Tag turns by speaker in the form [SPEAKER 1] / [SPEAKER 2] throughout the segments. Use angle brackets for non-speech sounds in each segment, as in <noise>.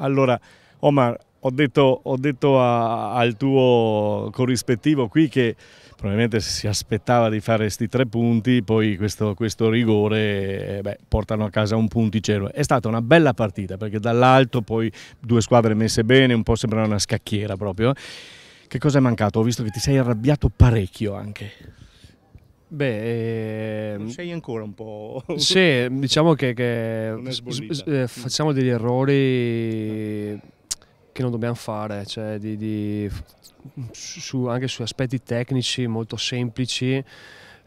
[SPEAKER 1] Allora, Omar, ho detto, ho detto a, al tuo corrispettivo qui che probabilmente si aspettava di fare questi tre punti, poi questo, questo rigore eh, beh, portano a casa un punticello. È stata una bella partita perché dall'alto poi due squadre messe bene, un po' sembra una scacchiera proprio. Che cosa è mancato? Ho visto che ti sei arrabbiato parecchio anche.
[SPEAKER 2] Beh,
[SPEAKER 1] ehm... sei ancora un po'.
[SPEAKER 2] Sì, diciamo che, che eh, facciamo degli errori che non dobbiamo fare, cioè di, di, su, anche su aspetti tecnici molto semplici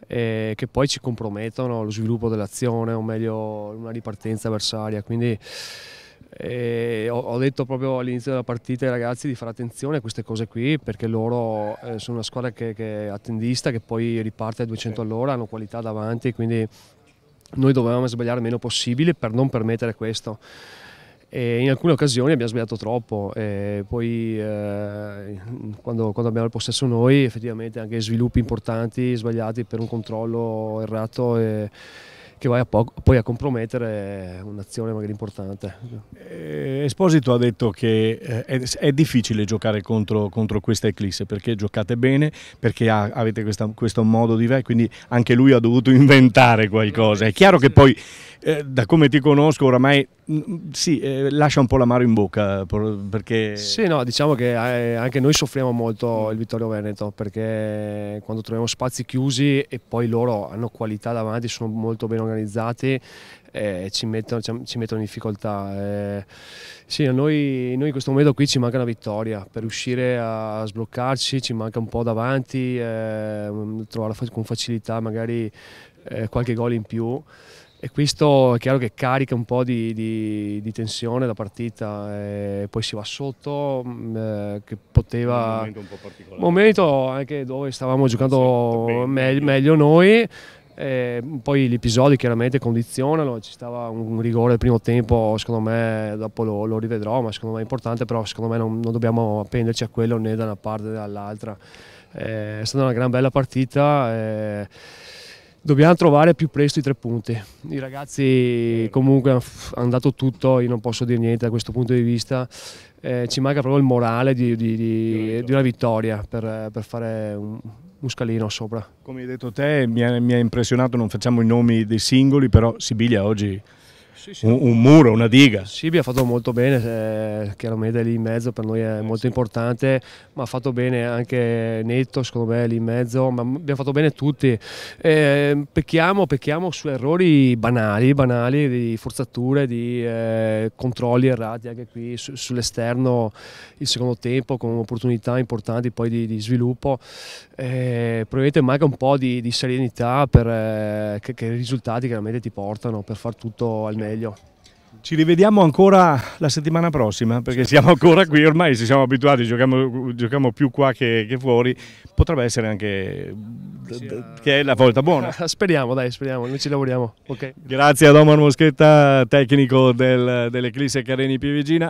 [SPEAKER 2] eh, che poi ci compromettono lo sviluppo dell'azione o meglio una ripartenza avversaria. Quindi ho, ho, detto proprio all'inizio della partita ai ragazzi di fare attenzione a queste cose qui perché loro eh, sono una squadra che, che, è attendista, che poi riparte a 200 all'ora, hanno qualità davanti, quindi noi dovevamo sbagliare il meno possibile per non permettere questo. E in alcune occasioni abbiamo sbagliato troppo e poi eh, quando, quando, abbiamo il possesso noi effettivamente anche sviluppi importanti sbagliati per un controllo errato e, che vai a poi a compromettere un'azione magari importante.
[SPEAKER 1] Eh, Esposito ha detto che eh, è, è, difficile giocare contro, contro, questa Eclisse perché giocate bene, perché ha, avete questa, questo modo di quindi anche lui ha dovuto inventare qualcosa. È chiaro che poi eh, da come ti conosco oramai mm, sì, eh, lascia un po' l'amaro in bocca perché...
[SPEAKER 2] Sì, no, diciamo che eh, anche noi soffriamo molto il Vittorio Veneto perché quando troviamo spazi chiusi e poi loro hanno qualità davanti, sono molto ben organizzati eh, ci, mettono, ci, mettono, in difficoltà. Eh, sì, a noi, noi, in questo momento qui ci manca una vittoria, per riuscire a sbloccarci ci manca un po' davanti, eh, trovare con facilità magari qualche gol in più e questo è chiaro che carica un po' di, di, di tensione la partita e poi si va sotto mm, eh, che poteva un momento un po' particolare momento anche dove stavamo giocando meglio, meglio noi e poi gli episodi chiaramente condizionano, ci stava un rigore al primo tempo, secondo me dopo lo, lo rivedrò, ma secondo me è importante, però secondo me non, non dobbiamo appenderci a quello né da una parte né dall'altra. È stata una gran bella partita. Dobbiamo trovare più presto i tre punti. I ragazzi comunque hanno dato tutto, io non posso dire niente da questo punto di vista. Eh, ci manca proprio il morale di, di, di, di una vittoria per, per fare un, un scalino sopra.
[SPEAKER 1] Come hai detto te, mi ha, mi ha impressionato, non facciamo i nomi dei singoli, però Sibilia oggi sì, sì. Un, un, muro, una diga.
[SPEAKER 2] Sibi ha fatto molto bene, eh, chiaramente lì in mezzo per noi è molto importante, ma ha fatto bene anche Netto, secondo me lì in mezzo, ma abbiamo fatto bene tutti. Eh, pecchiamo, pecchiamo, su errori banali, banali di forzature, di eh, controlli errati anche qui su, sull'esterno il secondo tempo con opportunità importanti poi di, di sviluppo. Eh, probabilmente manca un po' di, di serenità per, eh, che, che i risultati chiaramente ti portano per far tutto al meglio meglio.
[SPEAKER 1] Ci rivediamo ancora la settimana prossima perché siamo ancora qui, ormai ci siamo abituati, giochiamo, giochiamo più qua che, che, fuori, potrebbe essere anche che è la volta buona. <laughs>
[SPEAKER 2] speriamo, dai, speriamo, noi ci lavoriamo. Okay.
[SPEAKER 1] Grazie ad Omar Moschetta, tecnico del, dell'Eclisse Careni Pivigina.